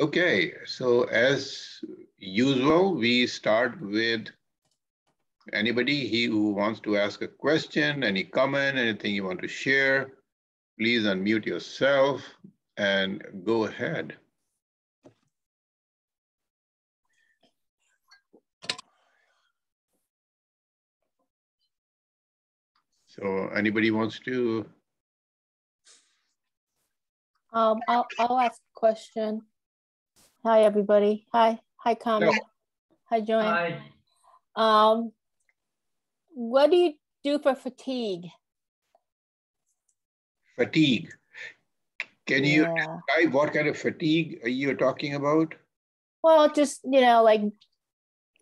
Okay, so as usual, we start with anybody he who wants to ask a question, any comment, anything you want to share, please unmute yourself and go ahead. So anybody wants to? Um, I'll, I'll ask a question. Hi, everybody. Hi. Hi, Carmen. Hi, Joanne. Hi. Um, what do you do for fatigue? Fatigue. Can you yeah. describe what kind of fatigue are you talking about? Well, just, you know, like,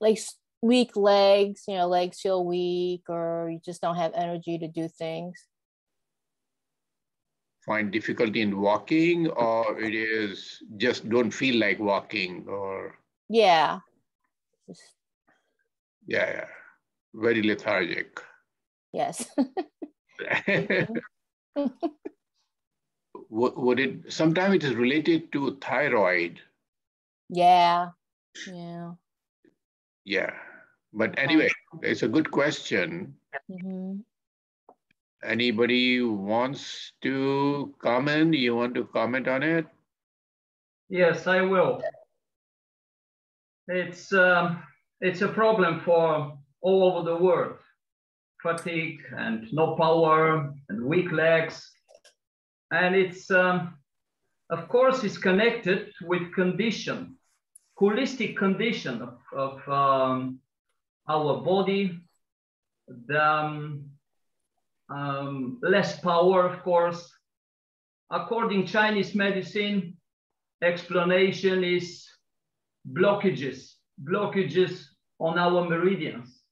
like weak legs, you know, legs feel weak or you just don't have energy to do things find difficulty in walking or it is just don't feel like walking or? Yeah. Yeah, yeah. very lethargic. Yes. Would it sometimes it is related to thyroid. Yeah. Yeah. Yeah. But anyway it's a good question. Mm-hmm. Anybody wants to comment? You want to comment on it? Yes, I will. It's um, it's a problem for all over the world. Fatigue and no power and weak legs. And it's, um, of course, it's connected with condition, holistic condition of, of um, our body, the, um, um, less power, of course. According Chinese medicine, explanation is blockages, blockages on our meridians.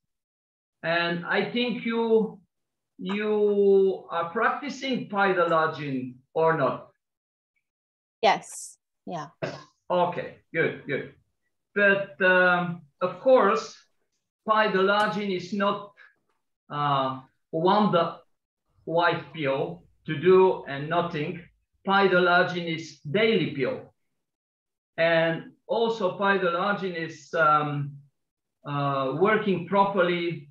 And I think you, you are practicing Paidalajin or not? Yes, yeah. Okay, good, good. But um, of course, Paidalajin is not uh, one white pill to do and nothing. Paidalajin is daily pill. And also Paidalajin is um, uh, working properly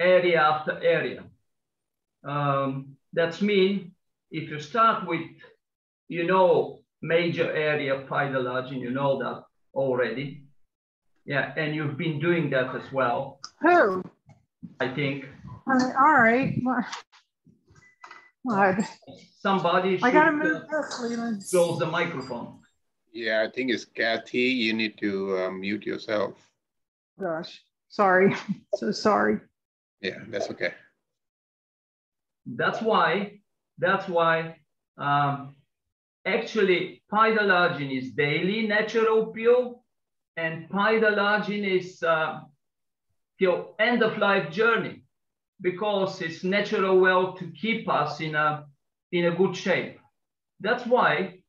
area after area. Um, that's mean if you start with, you know, major area Paidalajin, you know that already. Yeah, and you've been doing that as well. Who? I think. all right. Somebody I gotta move uh, close the microphone. Yeah, I think it's Kathy. You need to uh, mute yourself. Gosh, sorry. so sorry. Yeah, that's okay. That's why, that's why um, actually Paidalajin is daily natural pill and Paidalajin is uh, till end of life journey because it's natural well to keep us in a, in a good shape. That's why,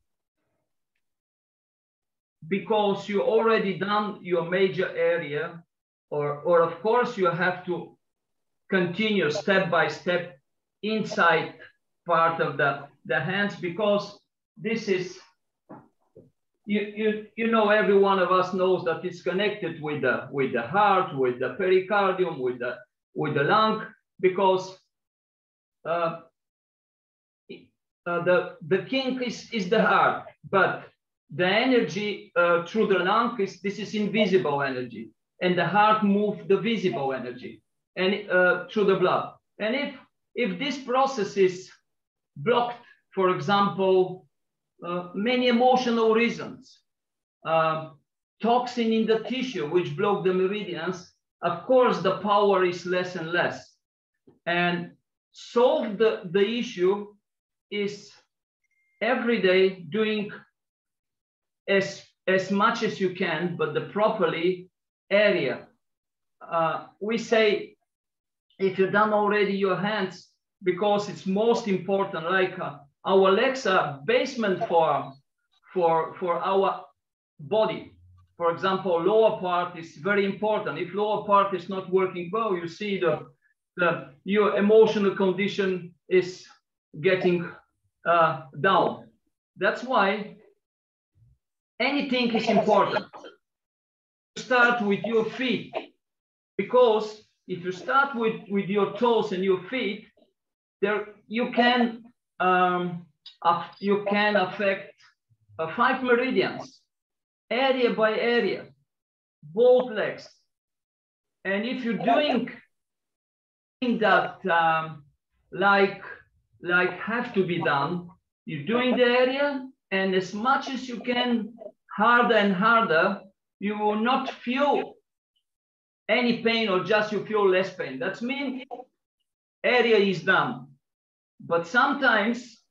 because you already done your major area, or, or of course you have to continue step by step inside part of the, the hands because this is you, you, you know, every one of us knows that it's connected with the, with the heart, with the pericardium, with the, with the lung because uh, uh, the, the king is, is the heart, but the energy uh, through the lung is this is invisible energy, and the heart moves the visible energy and uh, through the blood. And if if this process is blocked, for example, uh, many emotional reasons, uh, toxin in the tissue which block the meridians, of course the power is less and less and solve the, the issue is every day doing as, as much as you can, but the properly area. Uh, we say, if you've done already your hands, because it's most important, like uh, our legs are basement for, for, for our body. For example, lower part is very important. If lower part is not working well, you see the that your emotional condition is getting uh, down. That's why anything is important. Start with your feet because if you start with, with your toes and your feet, there you can um, you can affect uh, five meridians, area by area, both legs. And if you're doing that um, like like have to be done, you're doing the area, and as much as you can, harder and harder, you will not feel any pain or just you feel less pain. That's mean area is done. But sometimes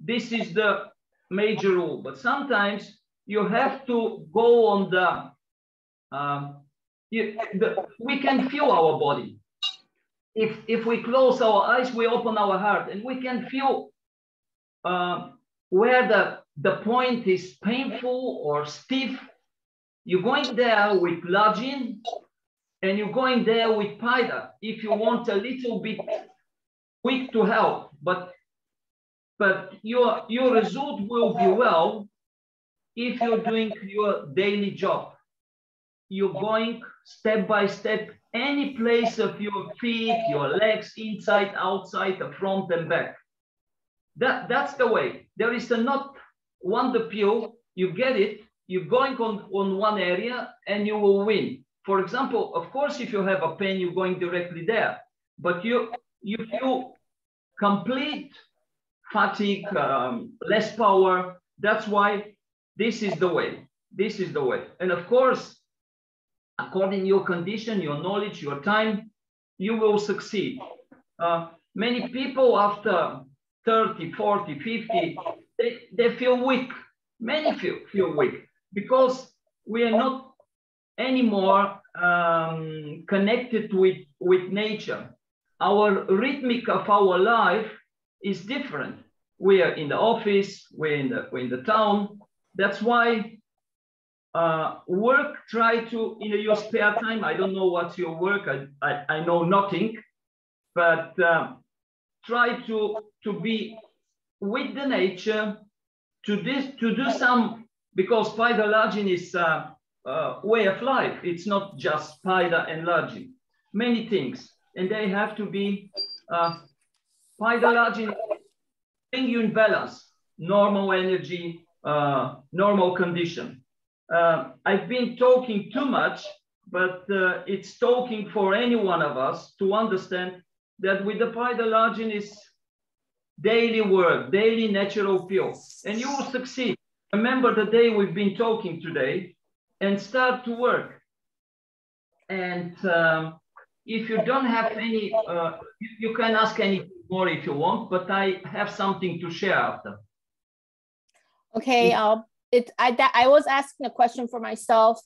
this is the major rule, but sometimes you have to go on the, um, you, the we can feel our body. If, if we close our eyes, we open our heart and we can feel uh, where the, the point is painful or stiff. You're going there with Lajin and you're going there with Paida if you want a little bit quick to help, but but your your result will be well if you're doing your daily job. You're going step by step, any place of your feet, your legs, inside, outside, the front and back. That, that's the way. There is a not one the you get it, you're going on, on one area and you will win. For example, of course, if you have a pain, you're going directly there, but you, you feel complete fatigue, um, less power. That's why this is the way. This is the way. And of course, according to your condition, your knowledge, your time, you will succeed. Uh, many people after 30, 40, 50, they, they feel weak. Many feel, feel weak because we are not anymore um, connected with, with nature. Our rhythmic of our life is different. We are in the office, we're in the, we're in the town. That's why uh, work, try to, in your spare time, I don't know what's your work, I, I, I know nothing, but uh, try to, to be with the nature, to, this, to do some, because Paida Lajin is a uh, uh, way of life. It's not just Paida and Lajin, many things. And they have to be uh, Paida bring you in balance, normal energy, uh, normal condition. Uh, I've been talking too much, but uh, it's talking for any one of us to understand that with the Paida is daily work, daily natural feel, and you will succeed. Remember the day we've been talking today and start to work. And um, if you don't have any, uh, you, you, can ask any more if you want, but I have something to share after. Okay, uh, it, I, I was asking a question for myself,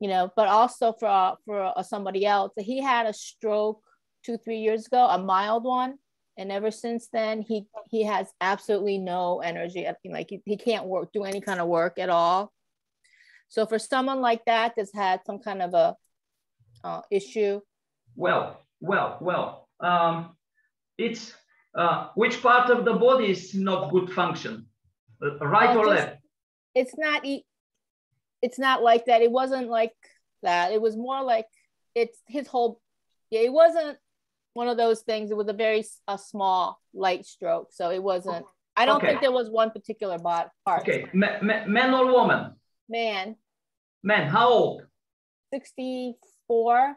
you know, but also for, for uh, somebody else. He had a stroke two, three years ago, a mild one. And ever since then, he, he has absolutely no energy. Like he, he can't work, do any kind of work at all. So for someone like that that's had some kind of a uh, issue? Well, well, well. Um, it's uh, which part of the body is not good function, uh, right or left? It's not. It's not like that. It wasn't like that. It was more like it's his whole. Yeah, it wasn't one of those things. It was a very a small light stroke, so it wasn't. I don't okay. think there was one particular part. Okay, man, man or woman? Man. Man, how old? 64.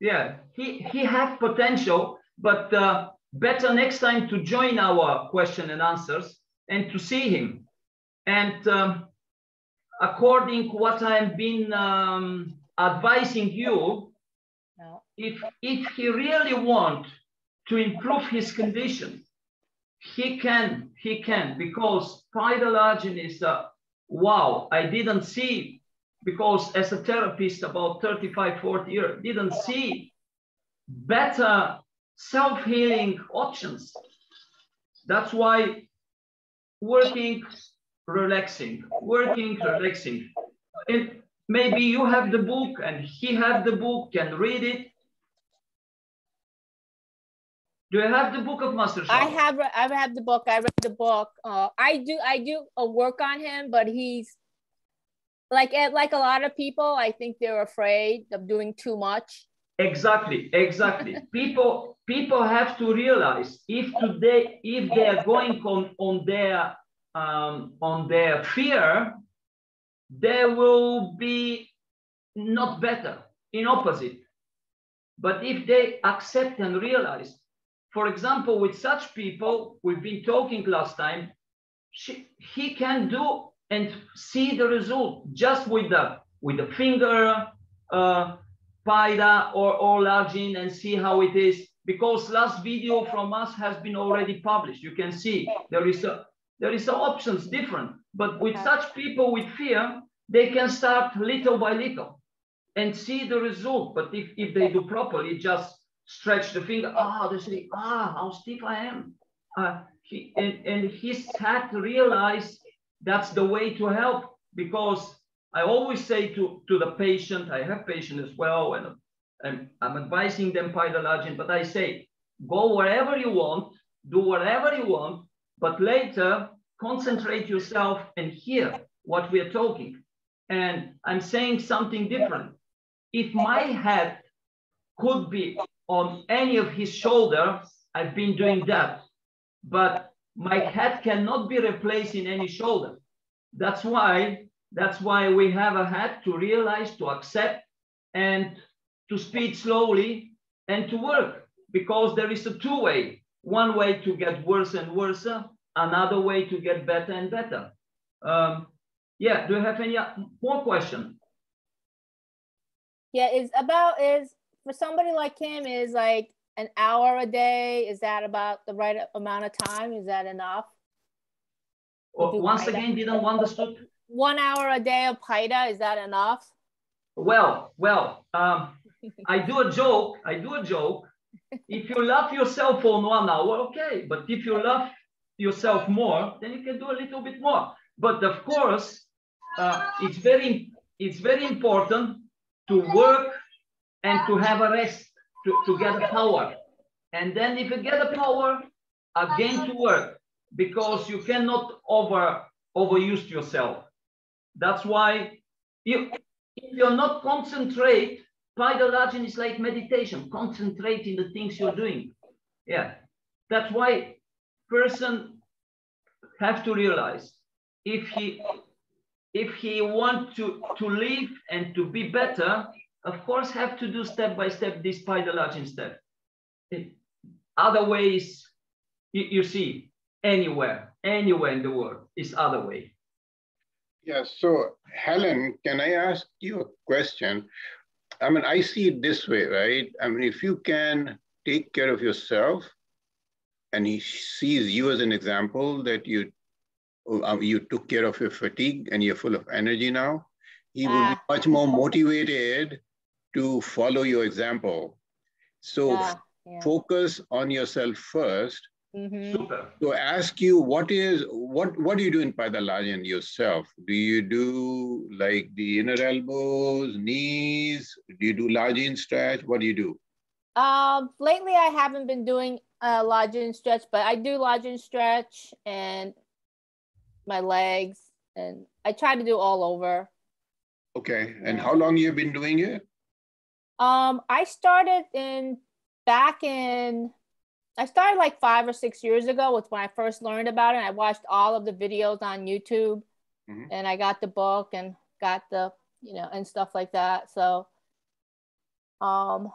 Yeah, he, he has potential, but uh, better next time to join our question and answers and to see him. And um, according what I've been um, advising you, no. if, if he really want to improve his condition, he can, he can, because Paida is a, wow, I didn't see, because as a therapist about 35, 40 years, didn't see better self-healing options. That's why working, relaxing, working, relaxing. And maybe you have the book and he have the book, can read it. Do you have the book of Master Xiao? I have. I have the book. I read the book. Uh, I do. I do a work on him, but he's like eh, like a lot of people. I think they're afraid of doing too much. Exactly. Exactly. people people have to realize if today if they are going on on their um, on their fear, they will be not better. In opposite. But if they accept and realize for example, with such people, we've been talking last time, she, he can do and see the result just with the with the finger, uh, Paida or, or Lajin and see how it is. Because last video from us has been already published. You can see there is a there is some options different. But with such people with fear, they can start little by little and see the result. But if, if they do properly, just stretch the finger. Ah, oh, they say, ah, how stiff I am. Uh, he, and, and he's had to realize that's the way to help because I always say to, to the patient, I have patients as well, and, and I'm advising them Paidalajin, but I say, go wherever you want, do whatever you want, but later concentrate yourself and hear what we are talking. And I'm saying something different. If my head could be on any of his shoulder, I've been doing that. But my head cannot be replaced in any shoulder. That's why, that's why we have a head to realize, to accept, and to speak slowly and to work. Because there is a two-way. One way to get worse and worse, another way to get better and better. Um, yeah, do you have any more question? Yeah, it's about is for somebody like him is like an hour a day is that about the right amount of time is that enough well, once again didn't understood one hour a day of Paida, is that enough well well um, i do a joke i do a joke if you love yourself for one hour okay but if you love yourself more then you can do a little bit more but of course uh, it's very it's very important to work and to have a rest to, to get a power. And then if you get a power, again to work because you cannot over overuse yourself. That's why you, if you're not concentrate, Paidalajin is like meditation, concentrate in the things you're doing. Yeah, that's why person have to realize if he if he want to to live and to be better, of course, have to do step by step the large step. other ways, you, you see, anywhere, anywhere in the world is other way. Yeah, so Helen, can I ask you a question? I mean, I see it this way, right? I mean, if you can take care of yourself and he sees you as an example that you um, you took care of your fatigue and you're full of energy now, he will be much more motivated to follow your example. So yeah, yeah. focus on yourself 1st mm-hmm. Super. So ask you what is what what do you do in Paidalajin yourself? Do you do like the inner elbows, knees? Do you do Lajin stretch? What do you do? Um, lately I haven't been doing a Lajin stretch, but I do Lajin stretch and my legs, and I try to do all over. Okay, and how long you've been doing it? Um, I started in back in I started like five or six years ago was when I first learned about it. I watched all of the videos on YouTube mm-hmm. and I got the book and got the, you know, and stuff like that. So um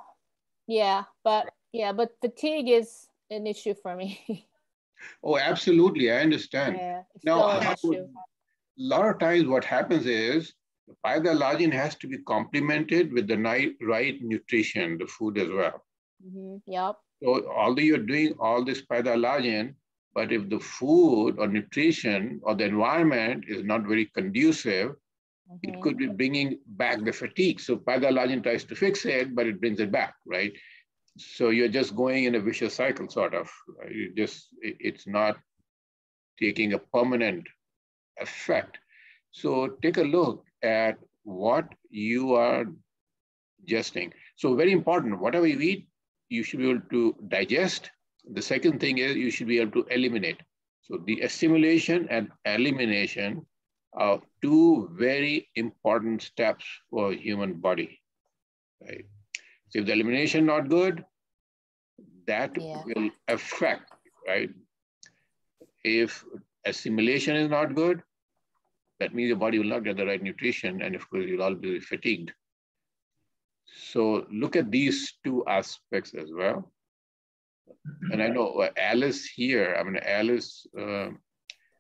yeah, but yeah, but fatigue is an issue for me. oh, absolutely. I understand. Yeah, now, a lot of times what happens is the Paidalajin has to be complemented with the right nutrition, the food as well. Mm-hmm. Yep. So although you're doing all this Paidalajin, but if the food or nutrition or the environment is not very conducive, mm-hmm. it could be bringing back the fatigue. So Paidalajin tries to fix it, but it brings it back, right? So you're just going in a vicious cycle, sort of. You just it's not taking a permanent effect. So take a look at what you are digesting. So very important, whatever you eat, you should be able to digest the second thing is you should be able to eliminate. So the assimilation and elimination are two very important steps for human body, right? So if the elimination not good, that yeah. will affect, right? If assimilation is not good, that means your body will not get the right nutrition and of course you'll all be fatigued. So look at these two aspects as well. And I know uh, Alice here, I mean, Alice, uh,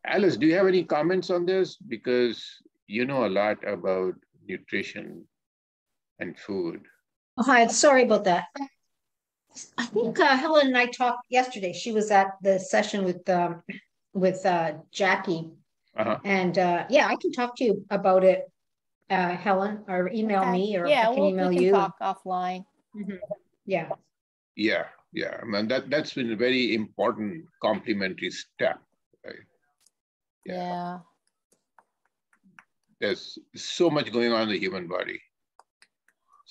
Alice, do you have any comments on this? Because you know a lot about nutrition and food. Oh, hi, sorry about that. I think uh, Helen and I talked yesterday. She was at the session with um, with uh, Jackie, uh-huh. and uh, yeah, I can talk to you about it, uh, Helen, or email okay. me, or yeah, I can we'll, email we can you. Talk offline. Mm-hmm. Yeah. Yeah, yeah. I mean that that's been a very important complementary step, right? Yeah. yeah. There's so much going on in the human body.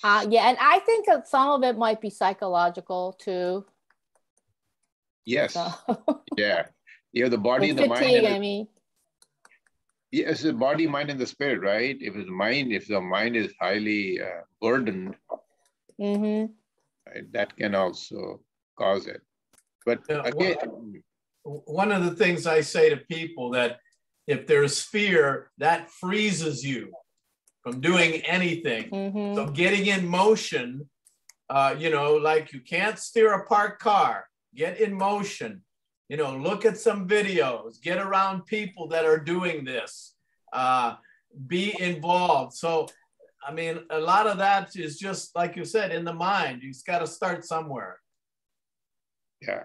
Uh, yeah, and I think that some of it might be psychological too. Yes. So. yeah. You have the body and, and the fatigue, mind. I mean. Yes, the body, mind, and the spirit, right? If the mind, if the mind is highly uh, burdened, mm-hmm. right, that can also cause it. But yeah, again, one, one of the things I say to people that if there's fear, that freezes you from doing anything. Mm-hmm. So getting in motion, uh, you know, like you can't steer a parked car, get in motion. You know, look at some videos, get around people that are doing this, uh, be involved. So, I mean, a lot of that is just like you said, in the mind. You've got to start somewhere. Yeah.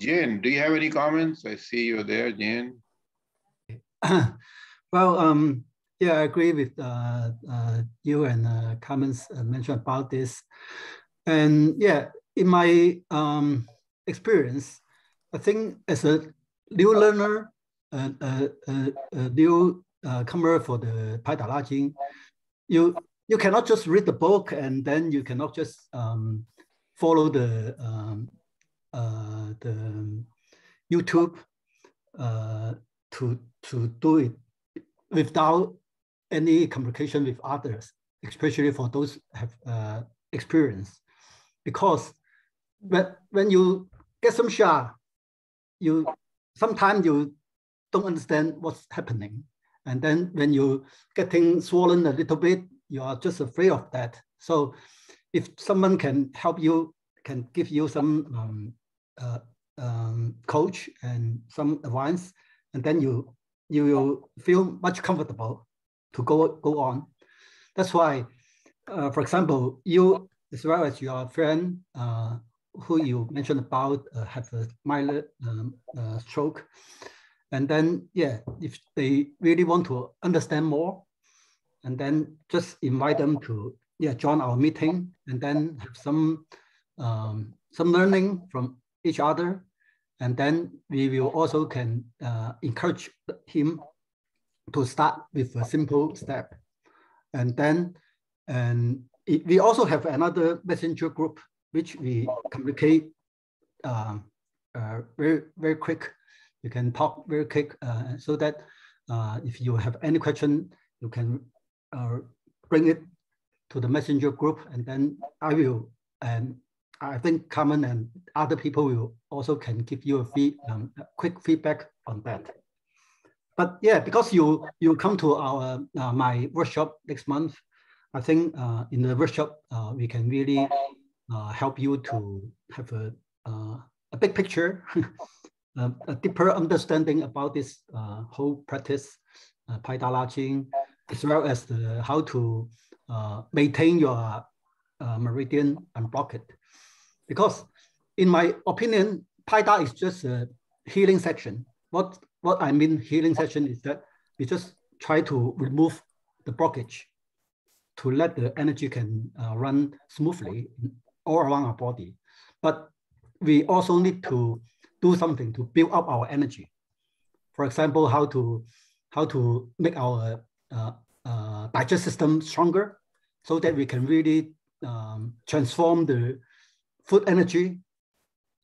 Jen, do you have any comments? I see you there, Jen. well, um, yeah, I agree with uh, uh, you and uh, comments uh, mentioned about this. And yeah, in my um, experience, I think as a new learner, a, a, a, a new uh, comer for the Pai La Jing, you you cannot just read the book and then you cannot just um, follow the um, uh, the YouTube uh, to to do it without any communication with others, especially for those have uh, experience, because when when you get some shot, you sometimes you don't understand what's happening. And then when you getting swollen a little bit, you are just afraid of that. So if someone can help you, can give you some um, uh, um, coach and some advice, and then you you will feel much comfortable to go go on. That's why, uh, for example, you as well as your friend uh, who you mentioned about uh, have a mild um, uh, stroke. And then, yeah, if they really want to understand more, and then just invite them to yeah join our meeting, and then have some um, some learning from each other, and then we will also can uh, encourage him to start with a simple step, and then and it, we also have another messenger group which we communicate um, uh, very, very quick. You can talk very quick uh, so that uh, if you have any question, you can uh, bring it to the messenger group and then I will, and I think Carmen and other people will also can give you a, feed, um, a quick feedback on that. But yeah, because you you come to our uh, my workshop next month, I think uh, in the workshop we can really uh, help you to have a, uh, a big picture, a, a, deeper understanding about this uh, whole practice, uh, Jing, as well as the, how to uh, maintain your uh, meridian unblocked. Because in my opinion, Paida is just a healing section. What, what I mean healing section is that we just try to remove the blockage to let the energy can uh, run smoothly all around our body. But we also need to do something to build up our energy. For example, how to how to make our uh, uh, digestive system stronger so that we can really um, transform the food energy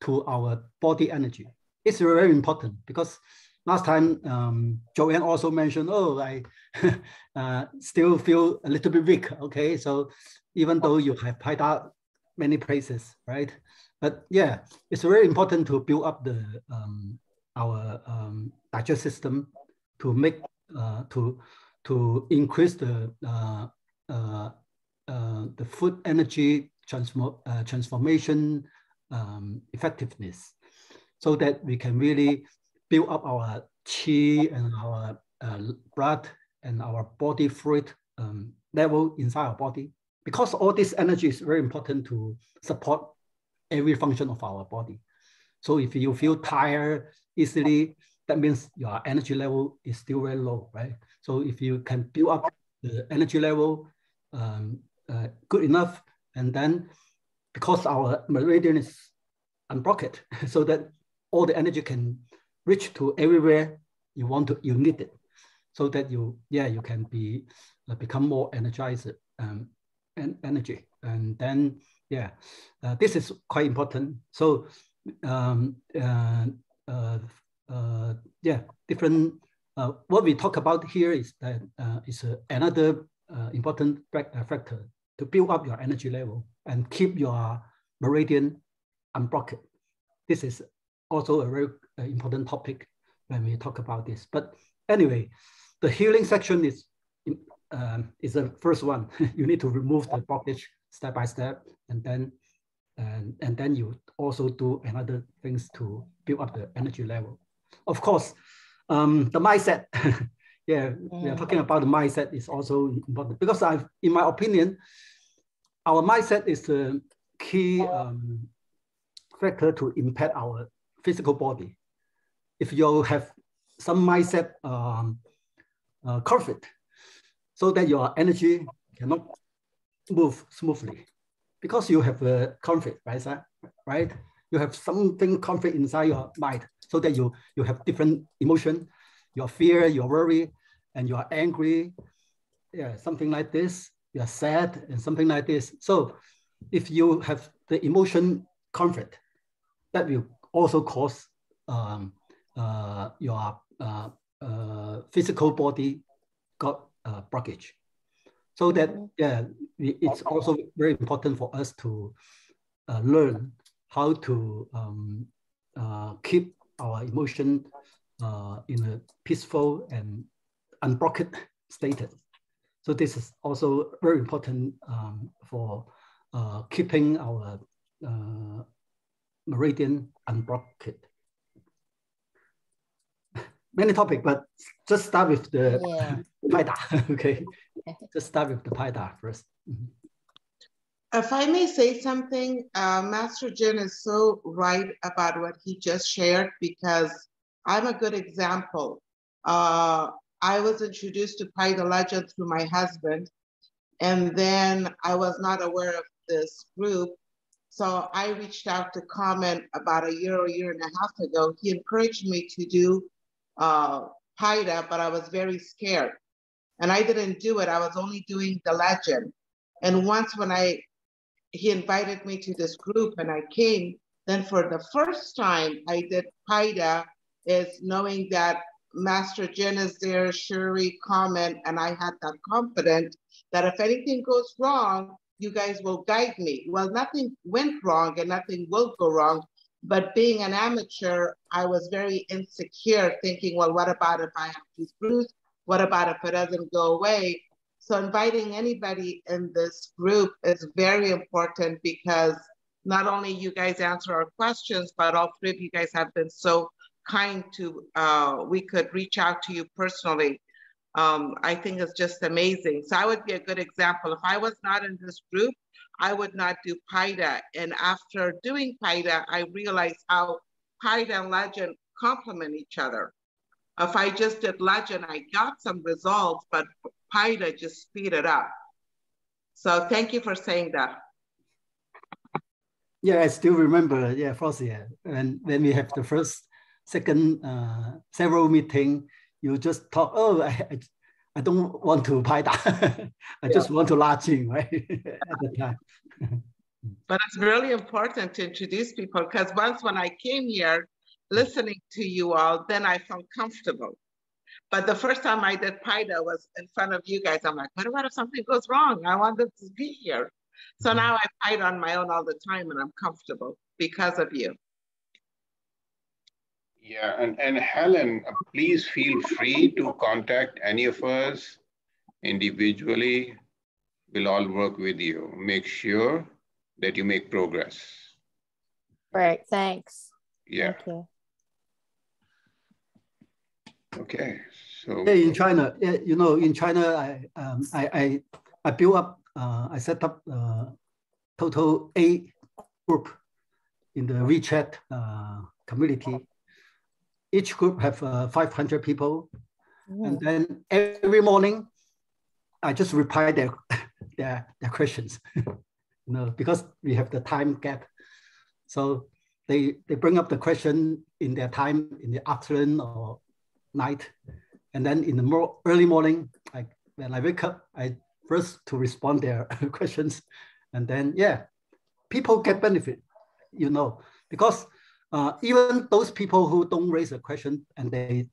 to our body energy. It's very important because last time um, Joanne also mentioned, oh, I uh, still feel a little bit weak. Okay, so even though you have out many places, right? But yeah, it's very important to build up the um, our um, digestive system to make uh, to to increase the uh, uh, uh the food energy transform, uh, transformation um, effectiveness, so that we can really build up our chi and our uh, blood and our body fluid um, level inside our body. Because all this energy is very important to support every function of our body. So if you feel tired easily, that means your energy level is still very low, right? So if you can build up the energy level um, uh, good enough, and then because our meridian is unblocked, so that all the energy can reach to everywhere you want to, you need it, so that you, yeah, you can be uh, become more energized um, and energy, and then yeah, uh, this is quite important. So um, uh, uh, uh yeah, different. Uh, what we talk about here is that uh, is another important factor to build up your energy level and keep your meridian unblocked. This is also a very important topic when we talk about this. But anyway, the healing section is um, is the first one. you need to remove the blockage step by step, and then and, and then you also do another things to build up the energy level. Of course, um, the mindset. yeah, we are talking about the mindset is also important because I've, in my opinion, our mindset is the key um, factor to impact our physical body. If you have some mindset um, uh, conflict, so that your energy cannot move smoothly because you have a conflict, right? Sir? Right? You have something conflict inside your mind so that you, you have different emotion, your fear, your worry, and you are angry, yeah, something like this. You are sad and something like this. So if you have the emotion conflict, that will also cause um, uh, your uh, uh, physical body got uh, blockage. So that, mm-hmm. yeah, it's also very important for us to uh, learn how to um, uh, keep our emotion uh, in a peaceful and unblocked state. So this is also very important um, for uh, keeping our uh, meridian unblocked many topic, but just start with the yeah. Paida, okay? Just start with the Paida first. Mm -hmm. If I may say something, uh, Master Jin is so right about what he just shared because I'm a good example. Uh, I was introduced to Paida Lajin through my husband, and then I was not aware of this group. So I reached out to Carmen about a year or a year and a half ago. He encouraged me to do uh, Paida, but I was very scared. And I didn't do it. I was only doing the Lajin. And once when I, he invited me to this group and I came, then for the first time I did Paida is knowing that Master Jen is there, Shuri, Carmen, and I had that confidence that if anything goes wrong, you guys will guide me. Well, nothing went wrong and nothing will go wrong but being an amateur, I was very insecure, thinking, well, what about if I have these bruises? What about if it doesn't go away? So inviting anybody in this group is very important because not only you guys answer our questions, but all three of you guys have been so kind to, uh, we could reach out to you personally. Um, I think it's just amazing. So I would be a good example. If I was not in this group, I would not do Paida. And after doing Paida, I realized how Paida and Lajin complement each other. If I just did Lajin, I got some results, but Paida just speed it up. So thank you for saying that. Yeah, I still remember, yeah, Frosty, when, when we have the first, second, uh, several meeting, you just talk, oh, I, I don't want to Paida. I just want to Lajin, right? At the time. But it's really important to introduce people because once when I came here, listening to you all, then I felt comfortable. But the first time I did Paida was in front of you guys. I'm like, what about if something goes wrong? I wanted to be here. So mm-hmm. now I fight on my own all the time and I'm comfortable because of you. Yeah, and, and Helen, please feel free to contact any of us individually. We'll all work with you. Make sure that you make progress. Right, thanks. Yeah. Okay, so. Yeah, in China, yeah, you know, in China, I, um, I, I, I built up, uh, I set up uh, total eight group in the WeChat uh, community. Each group have uh, 500 people. Mm. And then every morning, I just reply their, their, their questions. you know, because we have the time gap. So they, they bring up the question in their time in the afternoon or night. And then in the more early morning, I, when I wake up, I first to respond their questions. And then, yeah, people get benefit, you know, because uh, even those people who don't raise a question and they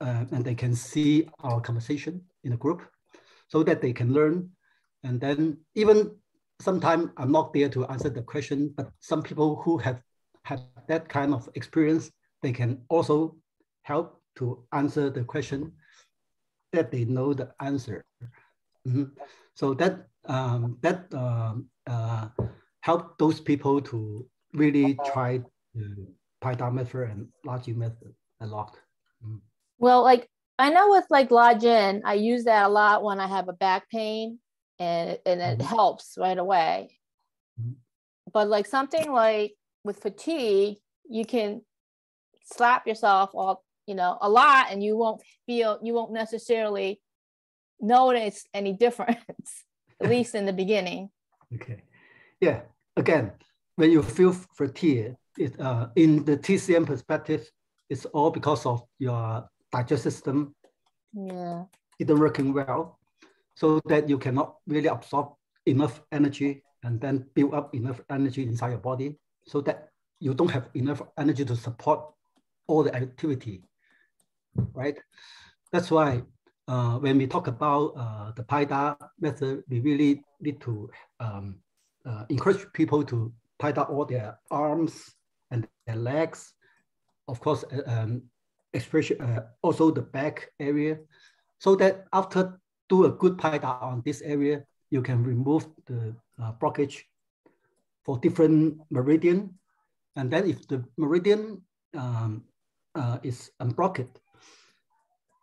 uh, and they can see our conversation in a group so that they can learn. And then even sometimes I'm not there to answer the question, but some people who have had that kind of experience, they can also help to answer the question that they know the answer. Mm -hmm. So that um, that um, uh, help those people to really try Paida method and Lajin method a lot. Mm. Well, like I know with like Lajin, I use that a lot when I have a back pain and, and it mm-hmm. helps right away. Mm-hmm. But like something like with fatigue, you can slap yourself all, you know, a lot and you won't feel, you won't necessarily notice any difference, at least in the beginning. Okay. Yeah. Again, when you feel fatigue, it, uh, in the TCM perspective, it's all because of your digestive system yeah. isn't working well so that you cannot really absorb enough energy and then build up enough energy inside your body so that you don't have enough energy to support all the activity, right? That's why uh, when we talk about uh, the Paida method, we really need to um, uh, encourage people to Paida all their arms and their legs, of course, uh, um, especially uh, also the back area, so that after do a good Paida on this area, you can remove the uh, blockage for different meridian. And then if the meridian um, uh, is unblocked,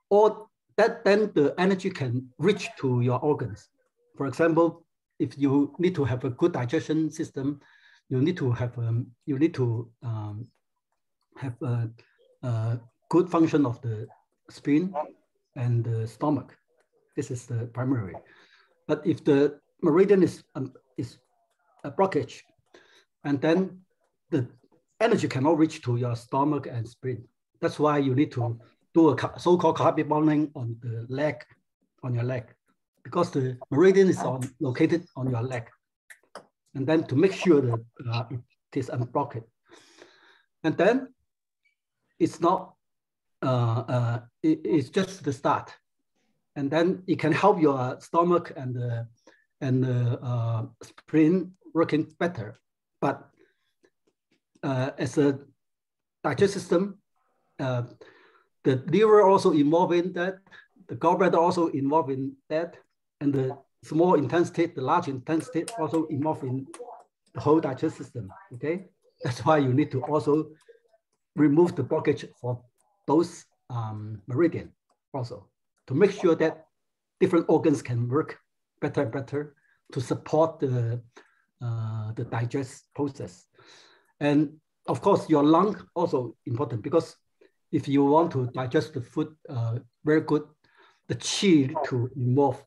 or that then the energy can reach to your organs. For example, if you need to have a good digestion system, you need to have um, you need to um, have a, a, good function of the spleen and the stomach. This is the primary. But if the meridian is, um, is a blockage, and then the energy cannot reach to your stomach and spleen. That's why you need to do a so-called carpet bonding on the leg, on your leg, because the meridian is on, located on your leg. And then to make sure that uh, it is unblocked. And then it's not, uh, uh, it, it's just the start and then it can help your stomach and and uh, spleen working better. But uh, as a digestive system, the liver also involved in that, the gallbladder also involved in that, and the small intestine, the large intestine also involved in the whole digestive system, okay? That's why you need to also remove the blockage for those um, meridian also to make sure that different organs can work better and better to support the, uh, the digest process. And of course, your lung also important because if you want to digest the food uh, very good, the qi to involve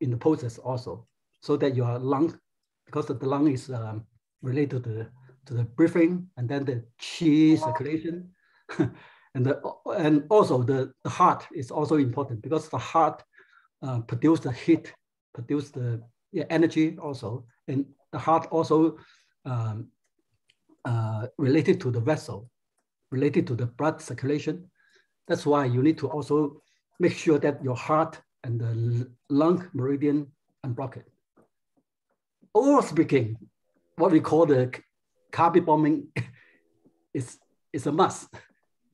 in the process also, so that your lung, because the lung is um, related to the, to the breathing and then the qi circulation. And, the, and also the, the heart is also important because the heart uh, produce the heat, produce the energy also. And the heart also um, uh, related to the vessel, related to the blood circulation. That's why you need to also make sure that your heart and the lung meridian unblock it. Overall speaking, what we call the carpet bombing is, is a must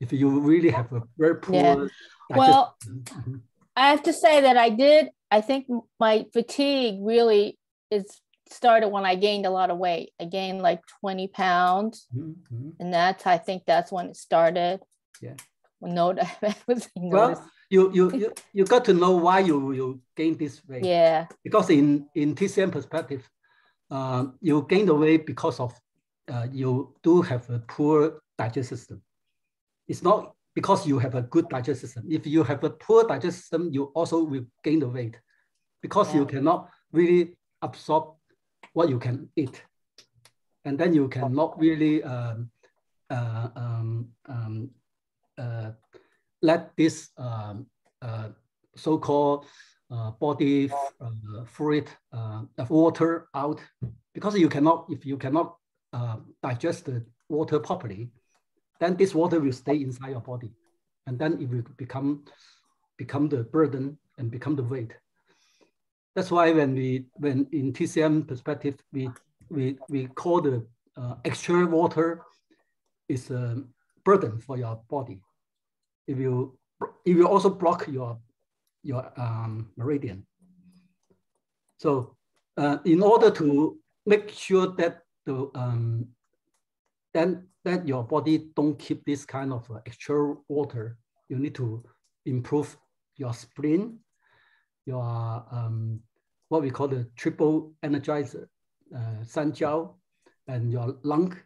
if you really have a very poor yeah. well mm-hmm. i have to say that i did i think my fatigue really is started when i gained a lot of weight i gained like 20 pounds mm-hmm. and that's i think that's when it started yeah no I was well you, you you you got to know why you you gain this weight yeah because in in tcm perspective uh, you gain the weight because of uh, you do have a poor digestive system it's not because you have a good digestive system. If you have a poor digestive system, you also will gain the weight because yeah. you cannot really absorb what you can eat. And then you cannot really um, uh, um, um, uh, let this um, uh, so-called uh, body uh, fluid uh, water out because you cannot, if you cannot digest the water properly, then this water will stay inside your body. And then it will become, become the burden and become the weight. That's why when we, when in TCM perspective, we, we, we call the uh, extra water is a burden for your body. It will, it will also block your, your um, meridian. So uh, in order to make sure that the, um, then that your body don't keep this kind of uh, extra water. You need to improve your spleen, your um, what we call the triple energizer, uh, sanjiao, and your lung,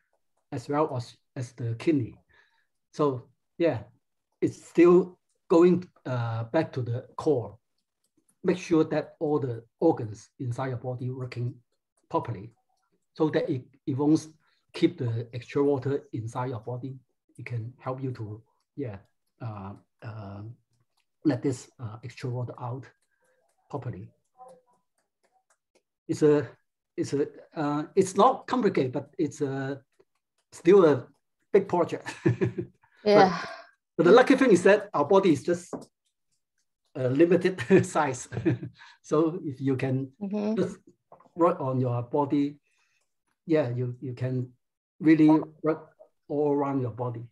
as well as, as the kidney. So yeah, it's still going uh, back to the core. Make sure that all the organs inside your body working properly so that it, it won't keep the extra water inside your body. It can help you to, yeah, uh, uh, let this uh, extra water out properly. It's a, it's a, uh, it's not complicated, but it's a, still a big project. yeah. But, but the lucky thing is that our body is just a limited size. so if you can mm -hmm. just work on your body, yeah, you, you can really work all around your body.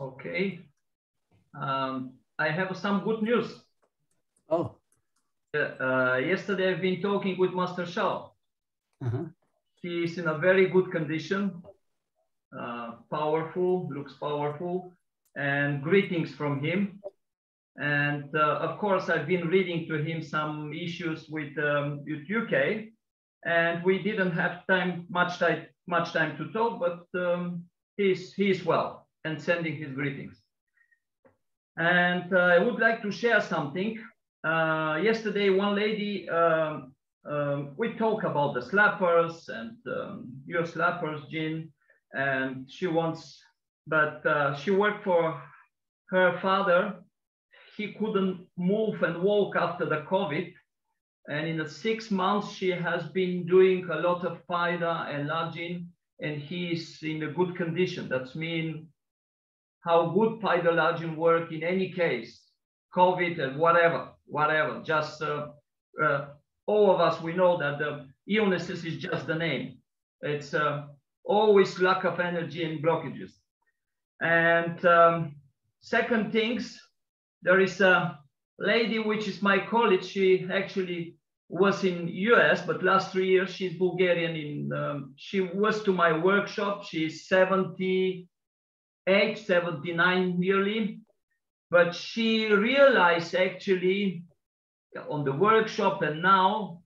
Okay. Um, I have some good news. Oh. Uh, yesterday I've been talking with Master Xiao. Uh -huh. He is in a very good condition, uh, powerful, looks powerful, and greetings from him. And uh, of course, I've been reading to him some issues with, um, with UK, and we didn't have time much time much time to talk, but um, he's he's well and sending his greetings. And uh, I would like to share something. Uh, yesterday, one lady um, um we talk about the slappers and um, your slappers, Jean, and she wants, but uh, she worked for her father he couldn't move and walk after the COVID. And in the six months, she has been doing a lot of Paida and Lajin, and he's in a good condition. That's mean how good Paida Lajin work in any case, COVID and whatever, whatever. Just uh, uh, all of us, we know that the illnesses is just the name. It's uh, always lack of energy and blockages. And um, second things, there is a lady which is my colleague. She actually was in US, but last three years she's Bulgarian. In um, she was to my workshop. She's 78, 79 nearly, but she realized actually on the workshop and now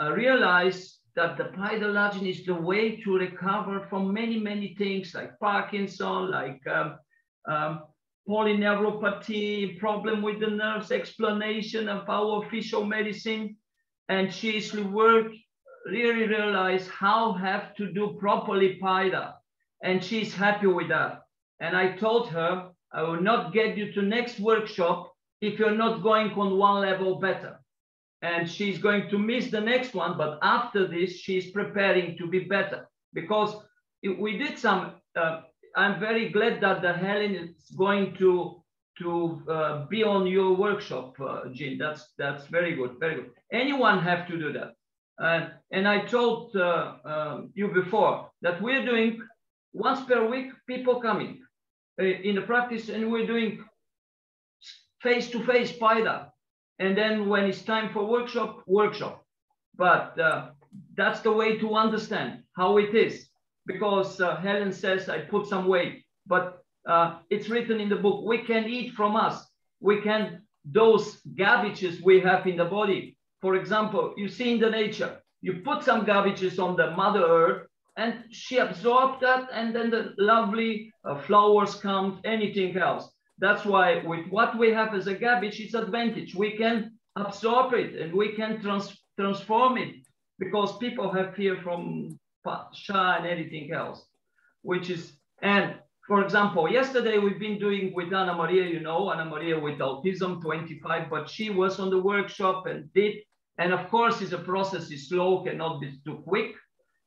I realized that the Paidalajin is the way to recover from many, many things like Parkinson, like um, um, polyneuropathy, problem with the nerves, explanation of our official medicine. And she's work, really realized how have to do properly Paida. And she's happy with that. And I told her, I will not get you to next workshop if you're not going on one level better. And she's going to miss the next one, but after this, she's preparing to be better because we did some, uh, I'm very glad that the Helen is going to to uh, be on your workshop, uh, Jean. That's that's very good, very good. Anyone have to do that. Uh, and I told uh, um, you before that we're doing once per week, people coming uh, in the practice, and we're doing face-to-face Paida. And then when it's time for workshop, workshop. But uh, that's the way to understand how it is. Because Helen says I put some weight, but uh, it's written in the book, we can eat from us. We can, those garbages we have in the body. For example, you see in the nature, you put some garbages on the mother earth and she absorbed that and then the lovely uh, flowers come, anything else. That's why with what we have as a garbage, it's advantage. We can absorb it and we can trans transform it because people have fear from Sha and anything else, which is, and for example, yesterday we've been doing with Anna Maria, you know, Anna Maria with autism 25, but she was on the workshop and did. And of course, it's a process is slow, cannot be too quick.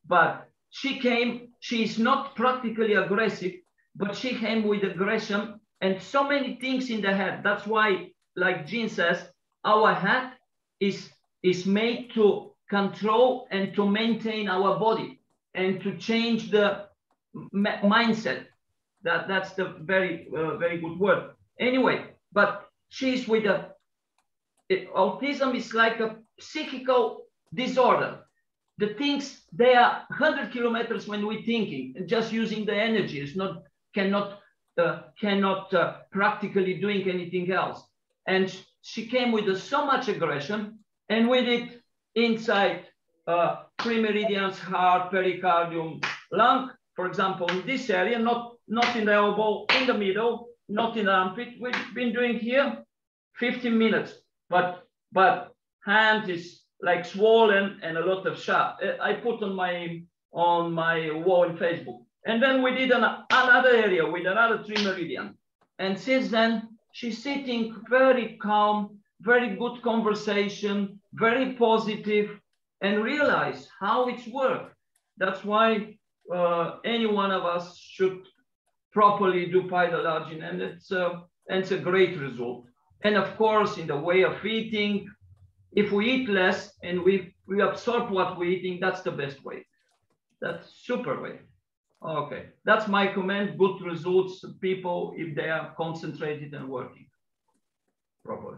But she came, she's not practically aggressive, but she came with aggression and so many things in the head. That's why, like Jean says, our head is, is made to control and to maintain our body and to change the mindset that that's the very uh, very good word. Anyway, but she's with a it, autism is like a psychical disorder. The things they are 100 kilometers when we're thinking, just using the energy. It's not cannot cannot uh, practically doing anything else. And she came with uh, so much aggression, and with it inside uh, three meridians, heart, pericardium, lung, for example, in this area, not not in the elbow, in the middle, not in the armpit. We've been doing here 15 minutes, but but hand is like swollen and a lot of sharp. Uh, I put on my on my wall in Facebook. And then we did an, another area with another three meridian. And since then, she's sitting very calm, very good conversation, very positive, and realize how it's worked. That's why uh, any one of us should properly do Paidalajin, and it's a, uh, and it's a great result. And of course, in the way of eating, if we eat less and we, we absorb what we're eating, that's the best way. That's super way. Okay, that's my comment. Good results, people, if they are concentrated and working properly.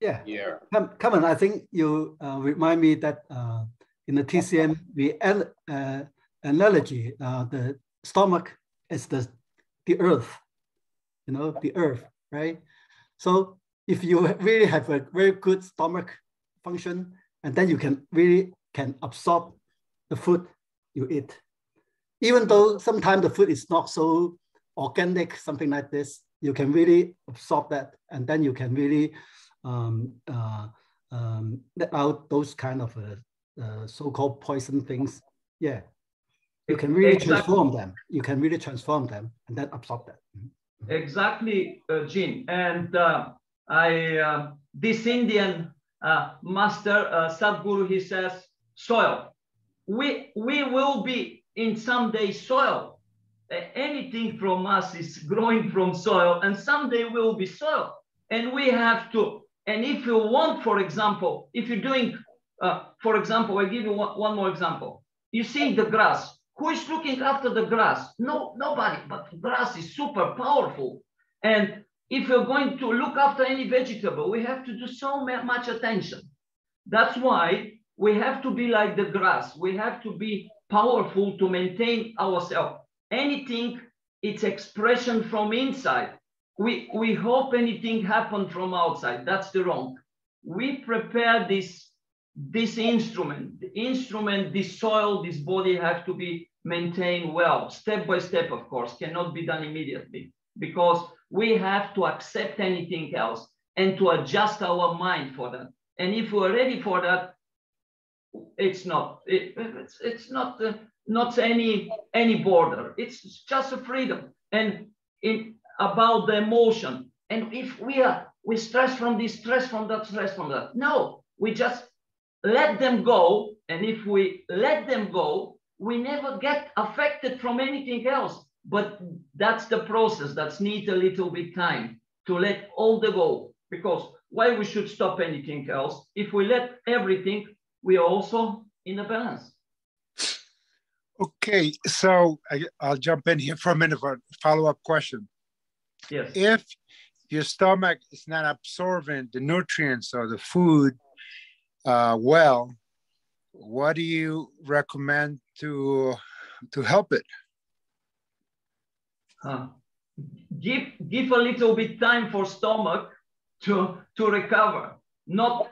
Yeah, yeah. Come, on, I think you uh, remind me that uh, in the TCM, the uh, analogy, uh, the stomach is the, the earth, you know, the earth, right? So if you really have a very good stomach function, and then you can really can absorb the food you eat. Even though sometimes the food is not so organic, something like this, you can really absorb that, and then you can really um, uh, um, let out those kind of uh, uh, so-called poison things. Yeah, you can really exactly. transform them. You can really transform them and then absorb them. Mm-hmm. Exactly, uh, Jean. And uh, I, uh, this Indian uh, master, uh, Sadhguru, he says, soil. We, we will be in someday soil. anything from us is growing from soil and someday will be soil. And we have to, and if you want, for example, if you're doing, uh, for example, I give you one, one more example. You see the grass, who is looking after the grass? No, nobody, but grass is super powerful. And if we're going to look after any vegetable, we have to do so much attention. That's why we have to be like the grass. We have to be powerful to maintain ourselves. Anything, it's expression from inside. We, we hope anything happen from outside. That's the wrong. We prepare this, this instrument. The instrument, this soil, this body have to be maintain well, step by step, of course, cannot be done immediately because we have to accept anything else and to adjust our mind for that. And if we're ready for that, it's not, it, it's, it's not, uh, not any, any border. It's just a freedom and in about the emotion. And if we are we stress from this, stress from that, stress from that. No, we just let them go. And if we let them go, we never get affected from anything else. But that's the process that's need a little bit time to let all the go. Because why we should stop anything else? If we let everything, we are also in a balance. Okay, so I, will jump in here for a minute for a follow-up question. Yes. If your stomach is not absorbing the nutrients or the food uh, well, what do you recommend to to help it? Uh, give give a little bit time for stomach to to recover. Not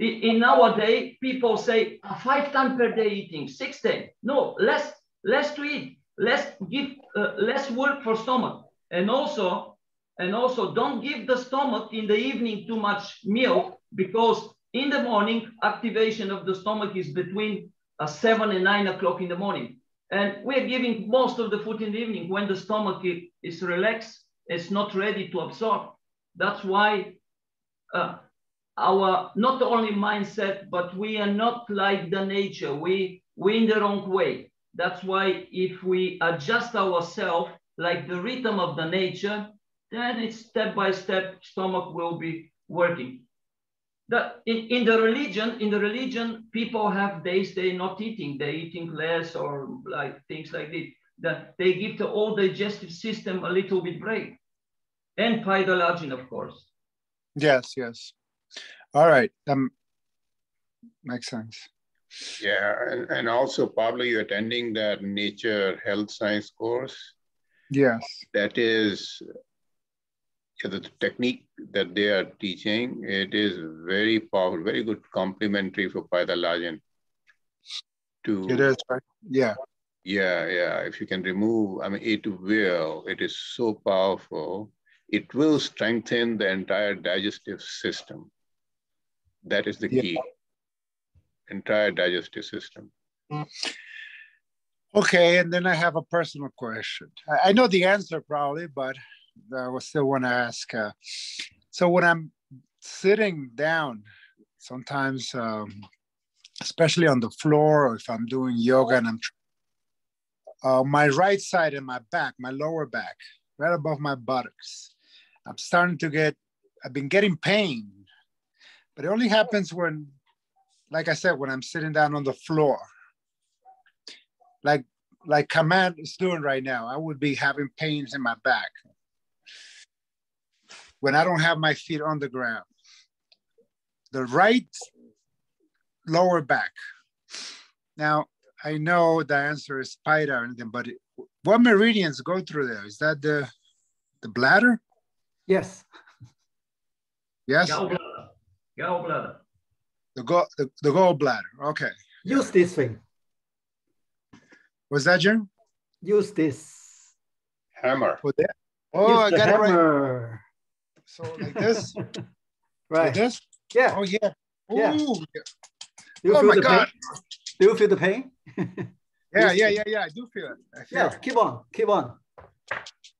in nowadays people say uh, five times per day eating, six days. No, less less to eat, less give uh, less work for stomach, and also and also don't give the stomach in the evening too much milk because in the morning activation of the stomach is between uh, seven and nine o'clock in the morning. And we're giving most of the food in the evening when the stomach is relaxed, it's not ready to absorb. That's why uh, our not only mindset, but we are not like the nature. We we in the wrong way. That's why if we adjust ourselves like the rhythm of the nature, then it's step by step stomach will be working. The, in, in the religion, in the religion, people have days they're not eating, they're eating less or like things like this. That they give the whole digestive system a little bit break. And Paidalajin, of course. Yes, yes. All right. Um, makes sense. Yeah, and, and also Pablo, you're attending that nature health science course. Yes. That is the technique that they are teaching, it is very powerful, very good complementary for Paidalajin. To it is right. Yeah. Yeah, yeah. If you can remove, I mean, it will. It is so powerful. It will strengthen the entire digestive system. That is the key. Yeah. Entire digestive system. Okay, and then I have a personal question. I know the answer probably, but I still want to ask. Uh, so when I'm sitting down, sometimes, um, especially on the floor, or if I'm doing yoga and I'm, uh, my right side and my back, my lower back, right above my buttocks, I'm starting to get. I've been getting pain, but it only happens when, like I said, when I'm sitting down on the floor. Like like Carmen is doing right now, I would be having pains in my back when I don't have my feet on the ground. The right lower back. Now, I know the answer is spider or anything, but it, what meridians go through there? Is that the the bladder? Yes. Yes. Gallbladder. Gallbladder. The go the, the gallbladder. Okay. Use this thing. Was that Jim? Use this hammer. Oh, oh I got hammer. it right. So like this. right. Like this. Yeah. Oh yeah. Yeah. Ooh, yeah. Do oh my god. Pain? Do you feel the pain? yeah, yeah, yeah, yeah. I do feel it. Feel yeah. It. Keep on. Keep on.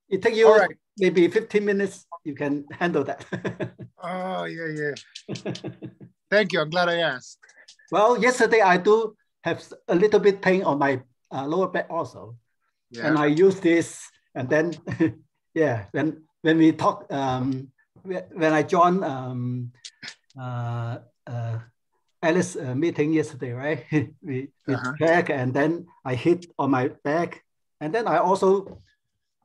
It take you All right. maybe 15 minutes. You can handle that. oh yeah, yeah. Thank you. I'm glad I asked. Well, yesterday I do have a little bit pain on my uh, lower back also, yeah. and I use this, and then yeah, when when we talk um, when I joined um, uh, uh, Alice uh, meeting yesterday, right? we we uh-huh. check and then I hit on my back, and then I also,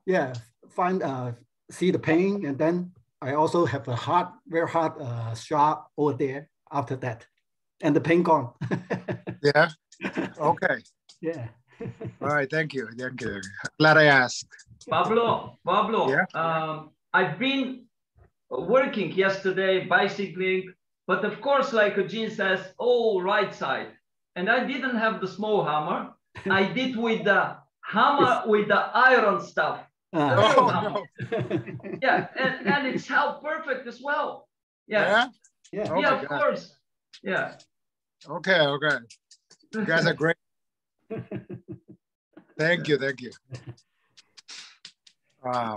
yeah, find uh, see the pain, and then I also have a hard, very hard uh, sharp over there after that, and the pain gone. yeah. Okay. Yeah. All right. Thank you. Thank you. Glad I asked. Pablo, Pablo. Yeah. Um, I've been working yesterday, bicycling, but of course, like Gene says, oh, right side. And I didn't have the small hammer. I did with the hammer with the iron stuff. Uh, oh, no. yeah, and, and it's how perfect as well. Yeah. Yeah, yeah, oh yeah of God. course. Yeah. Okay, okay. You guys are great. thank you, thank you. Wow.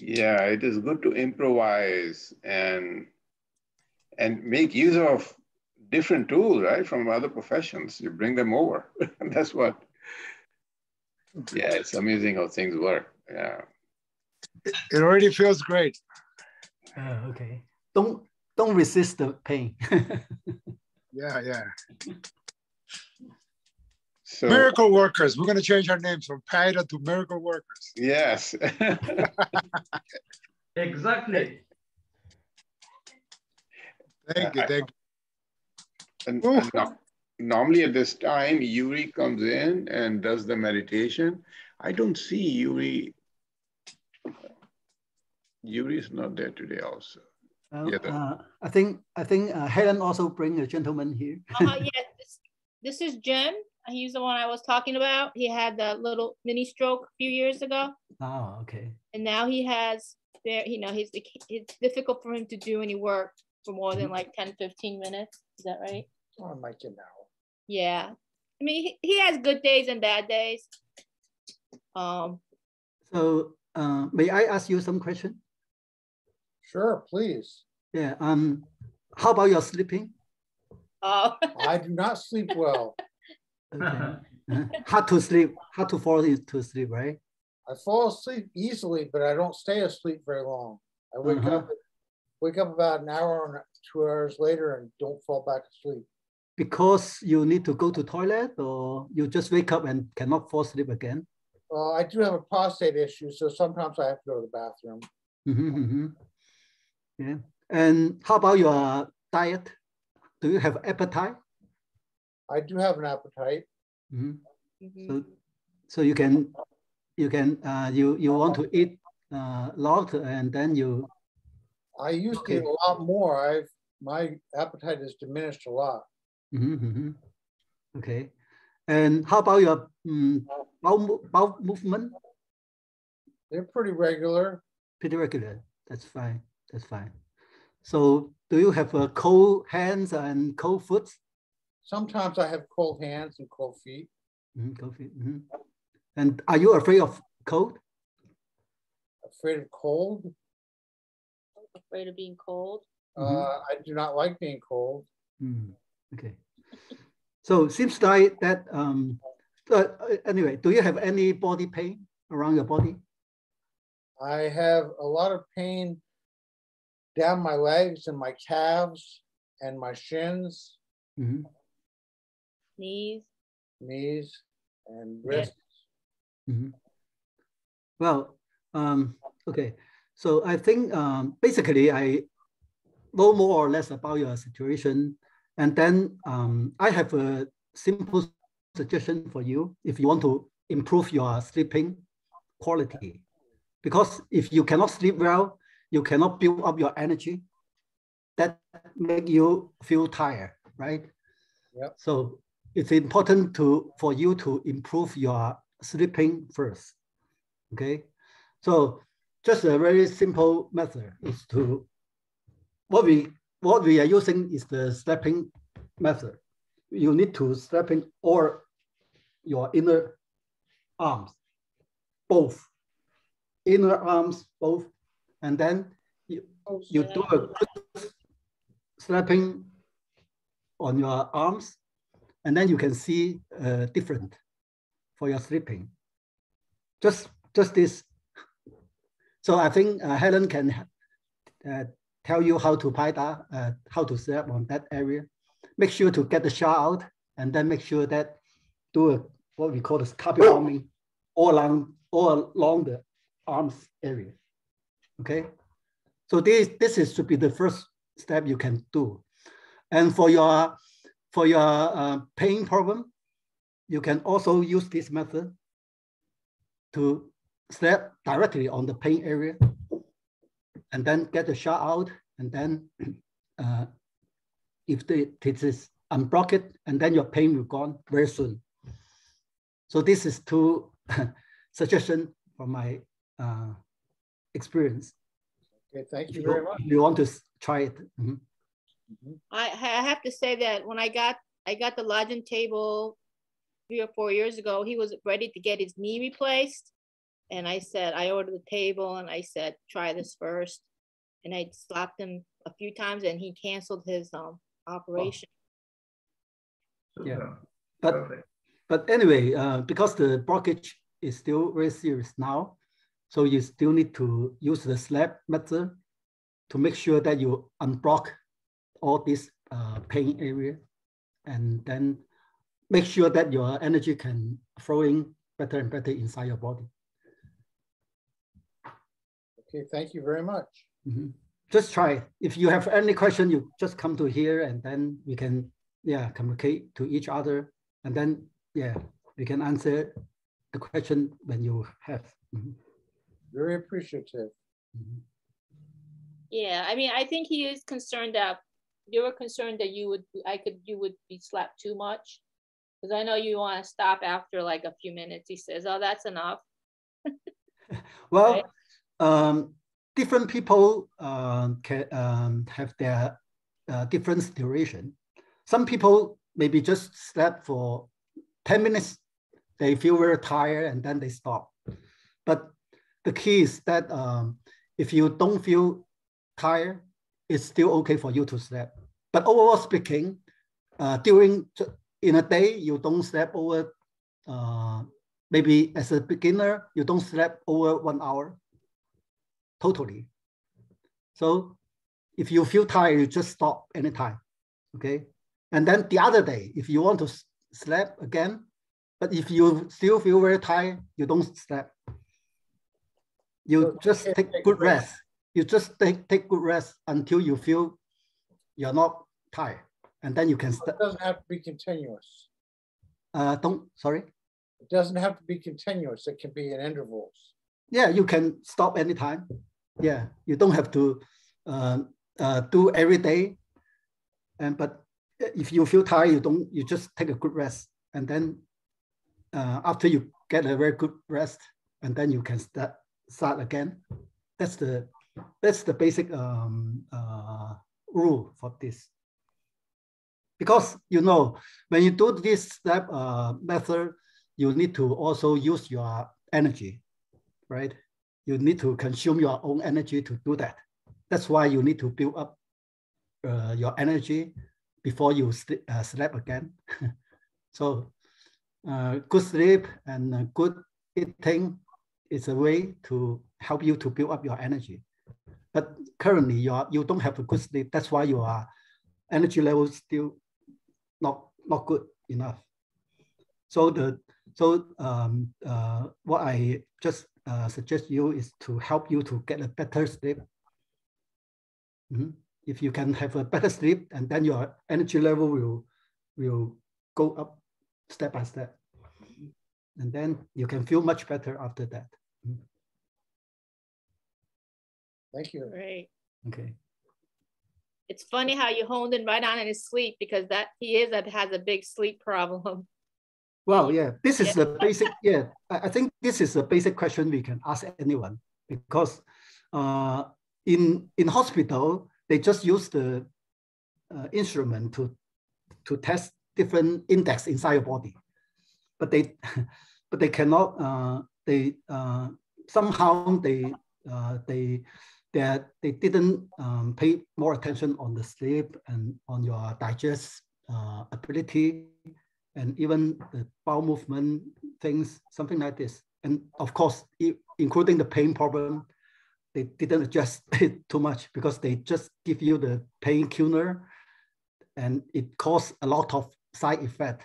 Yeah, it is good to improvise and and make use of different tools, right, from other professions. You bring them over. That's what. Yeah, it's amazing how things work. Yeah. It already feels great. Uh, okay. Don't don't resist the pain. yeah, yeah. So, miracle workers. We're going to change our names from Paida to miracle workers. Yes. exactly. Thank you. Thank you. And, and no, normally at this time, Yuri comes in and does the meditation. I don't see Yuri. Yuri is not there today also. Uh, yeah, uh, I think I think uh, Helen also bring a gentleman here. uh, yeah, this, this is Jim. He's the one I was talking about. He had the little mini stroke a few years ago. Oh, okay. And now he has, there, you know, he's it's difficult for him to do any work for more than like 10, 15 minutes. Is that right? Oh, I might get now. Yeah. I mean, he, he has good days and bad days. Um. So uh, may I ask you some question? Sure, please. Yeah. Um. How about your sleeping? Oh. I do not sleep well. Okay. hard to sleep, hard to fall into sleep, right? I fall asleep easily, but I don't stay asleep very long. I wake uh-huh. up wake up about an hour or two hours later and don't fall back asleep. Because you need to go to toilet or you just wake up and cannot fall asleep again? Well, I do have a prostate issue, so sometimes I have to go to the bathroom. Mm-hmm, mm-hmm. Yeah. And how about your diet? Do you have appetite? I do have an appetite. Mm-hmm. Mm-hmm. So, so you can, you can, uh, you you want to eat a uh, lot, and then you. I used okay. to eat a lot more. I've my appetite has diminished a lot. Mm-hmm, mm-hmm. Okay, and how about your um, bowel, bowel movement? They're pretty regular. Pretty regular. That's fine. That's fine. So, do you have uh, cold hands and cold foot? Sometimes I have cold hands and cold feet. Mm-hmm, cold feet. Mm-hmm. And are you afraid of cold? Afraid of cold? Afraid of being cold? Uh, mm-hmm. I do not like being cold. Mm, okay. So seems like that. Um, uh, anyway, do you have any body pain around your body? I have a lot of pain down my legs and my calves and my shins. Mm-hmm knees, knees, and wrists. Mm-hmm. Well, um, okay. So I think um, basically I know more or less about your situation. And then um, I have a simple suggestion for you if you want to improve your sleeping quality. Because if you cannot sleep well, you cannot build up your energy. That make you feel tired, right? Yep. So it's important to for you to improve your sleeping first. Okay, so just a very simple method is to what we what we are using is the stepping method. You need to stepping or your inner arms, both inner arms both, and then you, you do a good slapping on your arms and then you can see uh, different for your sleeping. Just, just this. So I think uh, Helen can uh, tell you how to Paida, uh, how to set on that area. Make sure to get the sha out and then make sure that do a, what we call the carpet bombing all along, all along the arms area, okay? So this, this is should be the first step you can do. And for your for your uh, pain problem, you can also use this method to step directly on the pain area and then get the sha out and then uh, if the, it is unblocked and then your pain will gone very soon. So this is two suggestion from my uh, experience. Okay, thank you very much. You want to try it. Mm -hmm. I, I have to say that when I got I got the Lajin table three or four years ago, he was ready to get his knee replaced. and I said, I ordered the table and I said, try this first. And I slapped him a few times and he canceled his um, operation. Oh. Yeah. But, but anyway, uh, because the blockage is still very serious now, so you still need to use the slap method to make sure that you unblock all this uh, pain area and then make sure that your energy can flow in better and better inside your body. Okay, thank you very much. Mm -hmm. Just try. If you have any question, you just come to here and then we can, yeah, communicate to each other. And then, yeah, we can answer the question when you have. Mm -hmm. Very appreciative. Mm -hmm. Yeah, I mean, I think he is concerned that you were concerned that you would, I could, you would be slapped too much. Because I know you want to stop after like a few minutes. He says, oh, that's enough. well, right? um, different people uh, can um, have their uh, different duration. Some people maybe just slept for 10 minutes, they feel very tired and then they stop. But the key is that um, if you don't feel tired, it's still okay for you to sleep. But overall speaking, uh, during in a day, you don't sleep over, uh, maybe as a beginner, you don't sleep over one hour totally. So if you feel tired, you just stop anytime, okay? And then the other day, if you want to sleep again, but if you still feel very tired, you don't sleep. You just take good rest. You just take, take good rest until you feel you're not tired. And then you can start. It doesn't have to be continuous. Uh, don't, sorry? It doesn't have to be continuous. It can be in intervals. Yeah, you can stop anytime. Yeah, you don't have to uh, uh, do every day. And but if you feel tired, you don't. You just take a good rest, and then uh, after you get a very good rest, and then you can start start again. That's the that's the basic um, uh, rule for this. Because you know when you do this step uh, method, you need to also use your energy right? You need to consume your own energy to do that. That's why you need to build up uh, your energy before you uh, sleep again. so uh, good sleep and good eating is a way to help you to build up your energy. But currently you, are, you don't have a good sleep. That's why your energy level still not, not good enough. So the so um, uh, what I just uh, suggest you is to help you to get a better sleep. Mm -hmm. If you can have a better sleep, and then your energy level will will go up step by step, and then you can feel much better after that. Mm. Thank you. Great. Okay. It's funny how you honed in right on in his sleep because that he is that has a big sleep problem. Well, yeah, this is the basic, yeah, I think this is a basic question we can ask anyone because uh, in, in hospital, they just use the uh, instrument to, to test different index inside your body. But they, but they cannot, uh, they uh, somehow they, uh, they, that they didn't um, pay more attention on the sleep and on your digest uh, ability and even the bowel movement things, something like this. And of course, including the pain problem, they didn't adjust it too much because they just give you the painkiller and it caused a lot of side effect.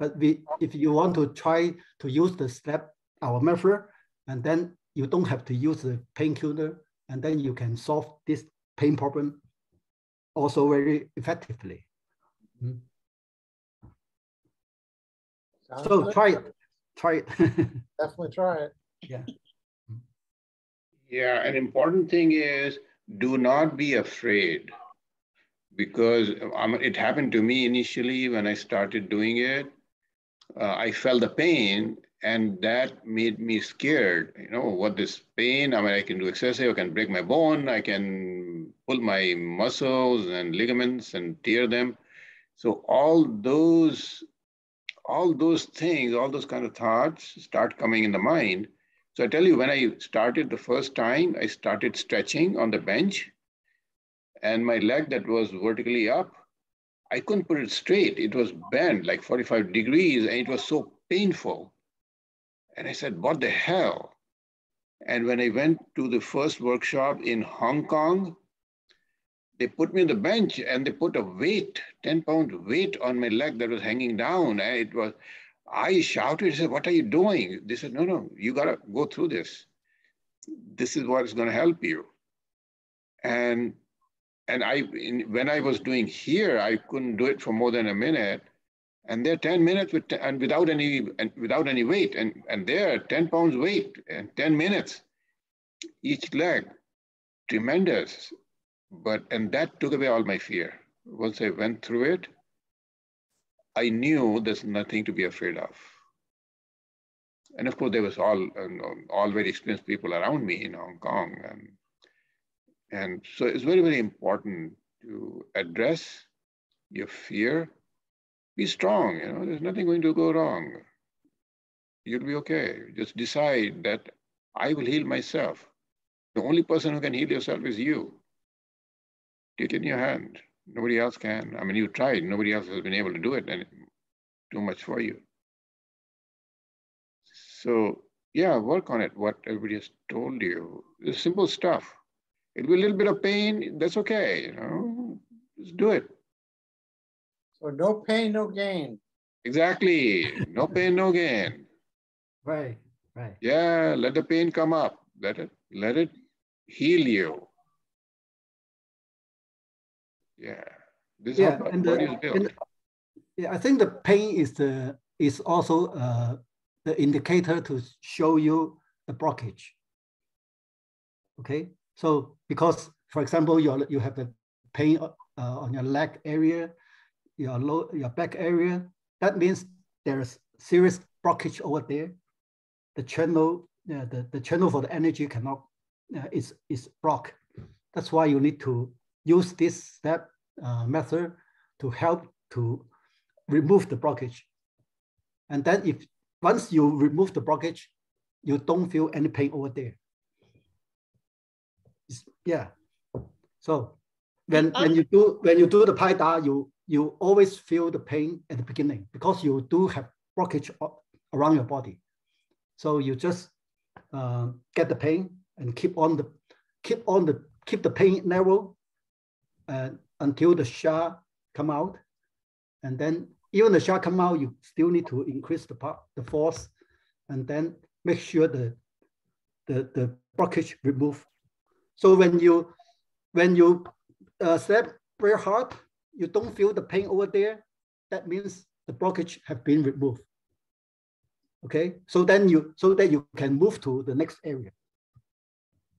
But we, if you want to try to use the step, our method, and then you don't have to use the painkiller, and then you can solve this pain problem also very effectively. Mm -hmm. So good. try it. Try it. Definitely try it. Yeah. Yeah, an important thing is do not be afraid because um, it happened to me initially when I started doing it. Uh, I felt the pain and that made me scared. You know, what this pain, I mean, I can do exercise, I can break my bone, I can pull my muscles and ligaments and tear them. So all those all those things, all those kind of thoughts start coming in the mind. So I tell you, when I started the first time, I started stretching on the bench and my leg that was vertically up, I couldn't put it straight. It was bent like 45 degrees and it was so painful. And I said, what the hell? And when I went to the first workshop in Hong Kong, they put me on the bench and they put a weight, 10 pound weight on my leg that was hanging down. And it was, I shouted, said, what are you doing? They said, no, no, you gotta go through this. This is what is gonna help you. And and I, in, when I was doing here, I couldn't do it for more than a minute. And they're 10 minutes with, and without any, and without any weight. And, and they're 10 pounds weight and 10 minutes each leg. Tremendous. But, and that took away all my fear. Once I went through it, I knew there's nothing to be afraid of. And of course, there was all, um, all very experienced people around me in Hong Kong. And and so it's very, very important to address your fear. Be strong, you know, there's nothing going to go wrong. You'll be okay. Just decide that I will heal myself. The only person who can heal yourself is you. Take it in your hand. Nobody else can. I mean, you tried. Nobody else has been able to do it, and too much for you. So, yeah, work on it. What everybody has told you. It's simple stuff. It'll be a little bit of pain. That's okay. You know, just do it. So no pain, no gain. Exactly. No pain, no gain. Right. Right. Yeah. Let the pain come up. Let it. Let it heal you. Yeah. This yeah, is how and body the, is built. And, yeah, I think the pain is the is also uh, the indicator to show you the blockage. Okay, so because, for example, you you have a pain uh, on your leg area, your low, your back area, that means there's serious blockage over there. The channel, uh, the, the channel for the energy cannot, uh, is, is blocked. That's why you need to use this step uh, method to help to remove the blockage. And then if once you remove the blockage, you don't feel any pain over there yeah. So when when you do when you do the Paida, you you always feel the pain at the beginning because you do have blockage around your body. So you just uh, get the pain and keep on the keep on the keep the pain narrow uh, until the sha come out, and then even the sha come out, you still need to increase the part, the force, and then make sure the the the blockage remove so when you when you uh, step very hard, you don't feel the pain over there. That means the blockage have been removed. Okay, so then you so that you can move to the next area.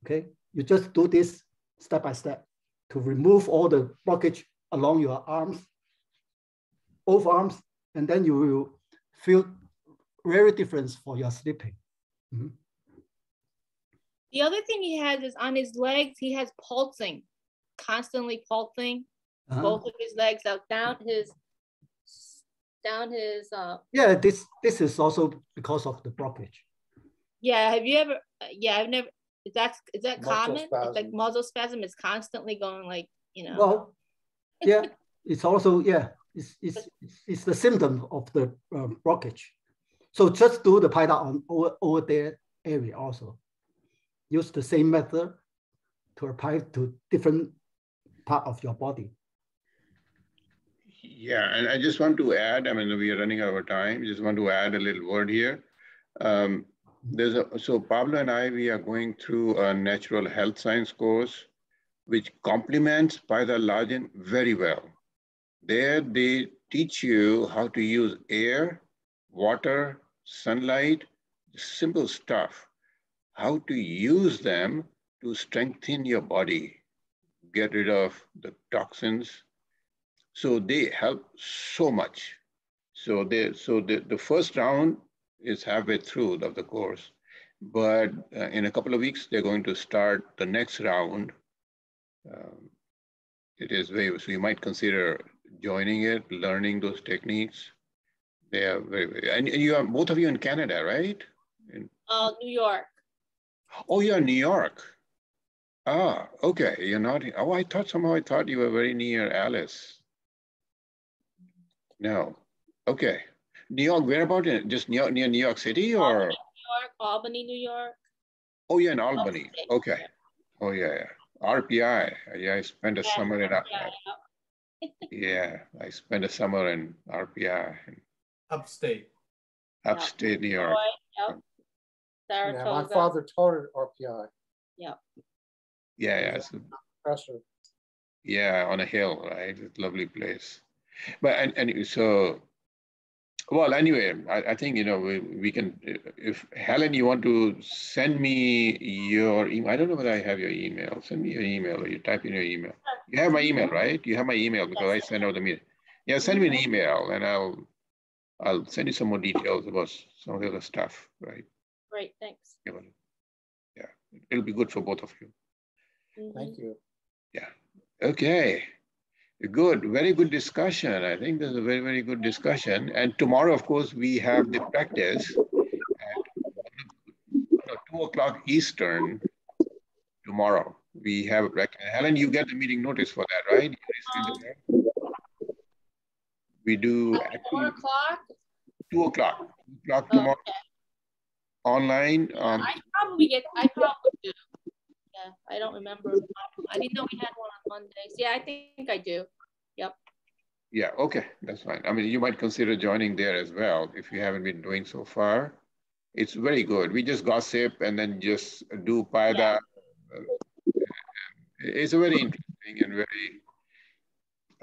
Okay, you just do this step by step to remove all the blockage along your arms, both arms, and then you will feel very difference for your sleeping. Mm -hmm. The other thing he has is on his legs, he has pulsing, constantly pulsing, uh-huh. both of his legs out down his down his uh yeah this this is also because of the blockage. Yeah have you ever yeah i've never is that is that muscle common? It's like muscle spasm is constantly going like you know. Well yeah it's also yeah it's it's it's the symptom of the um, blockage. So just do the Paida on over, over there area also use the same method to apply to different part of your body. Yeah, and I just want to add, I mean, we are running out of time. Just want to add a little word here. Um, there's a, so Pablo and I, we are going through a natural health science course, which complements Paida Lajin very well. There they teach you how to use air, water, sunlight, simple stuff how to use them to strengthen your body, get rid of the toxins. So they help so much. So they, so the, the first round is halfway through of the course, but uh, in a couple of weeks, they're going to start the next round. Um, it is very, so you might consider joining it, learning those techniques. They are very, very and you are both of you in Canada, right? In, uh, New York. Oh, you're in New York. Ah, okay. You're not. Oh, I thought somehow I thought you were very near Alice. No. Okay. New York, where about it? Just near, near New York City or? Albany, New York, Albany, New York. Oh, yeah, in Albany. Okay. Oh, yeah, yeah. RPI. Yeah, I spent a yeah, summer in RPI. yeah, I spent a summer in RPI. Upstate. Upstate New York. Yep. Yeah, my father taught at RPI. Yep. Yeah, yeah. So, professor. Yeah, on a hill, right? Lovely place. But and, and so well, anyway, I, I, think, you know, we, we can, if Helen, you want to send me your email, I don't know whether I have your email. Send me your email or you type in your email. You have my email, right? You have my email because I send out the meeting. Yeah, send me an email and I'll, I'll send you some more details about some of the other stuff, right? Great, thanks. Yeah, it'll be good for both of you. Mm -hmm. Thank you. Yeah, okay. Good, very good discussion. I think there's a very, very good discussion. And tomorrow, of course, we have the practice at two o'clock Eastern tomorrow. We have a practice. Helen, you get the meeting notice for that, right? Um, we do four o'clock. Two o'clock. Two o'clock tomorrow. Okay. Online. Um, I probably get. I probably do. Yeah, I don't remember. I didn't know we had one on Mondays. Yeah, I think I do. Yep. Yeah, okay, that's fine. I mean, you might consider joining there as well if you haven't been doing so far. It's very good. We just gossip and then just do paida. Yeah. It's a very interesting and very,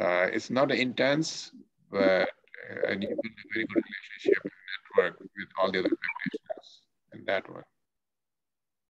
uh, it's not intense, but uh, and you build a very good relationship and network with all the other practitioners in that one.